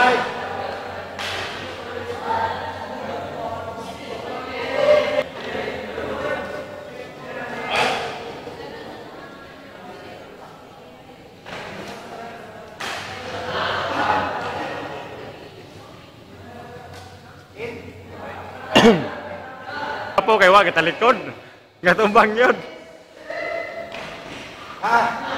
baik. Apa kayak kita likun Nggak tumbang yun. Ah.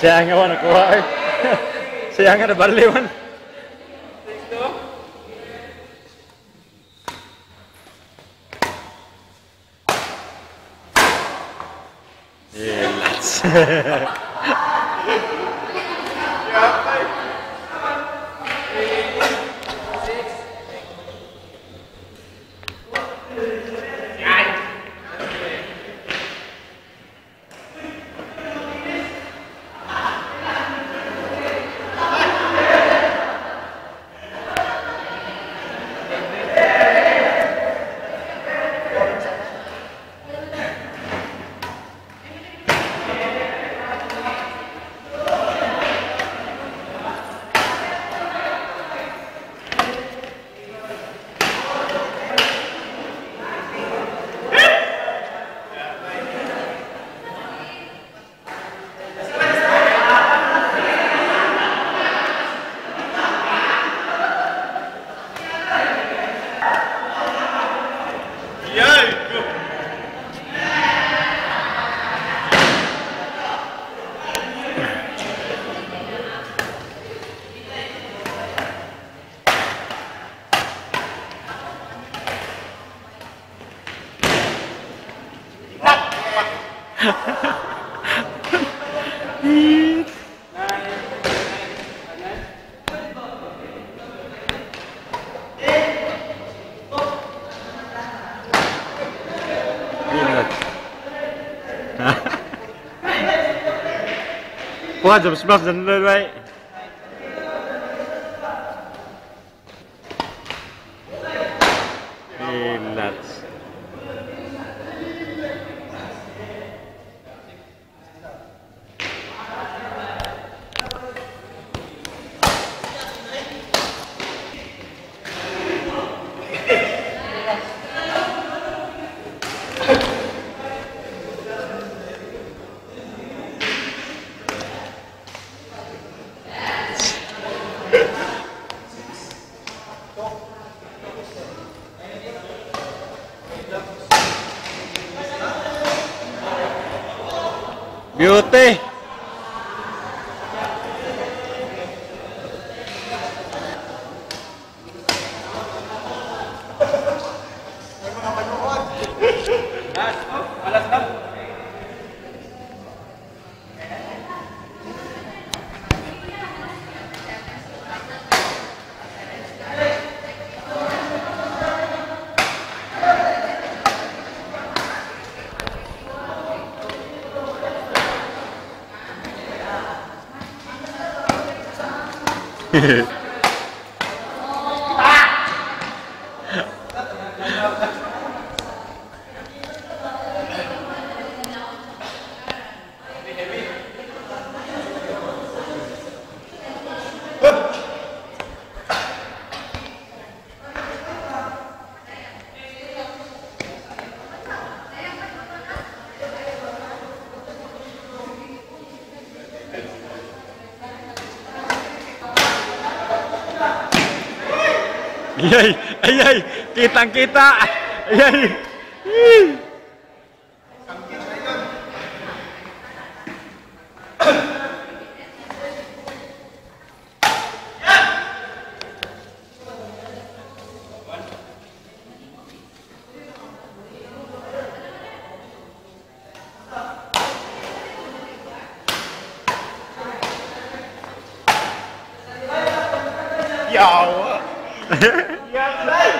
Siya nga ako nakuha eh. Siya nga nabali man. Yeah, lads. 一。不管怎么说，人类。Beauty. 嘿 嘿 Yey, yey, kitang-kita. Yey. yeah Baik.